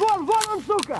вон, вон он, сука!